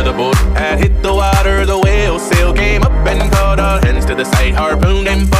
for the boat had hit the water, the whale sail came up and caught our hands to the side, harpooned and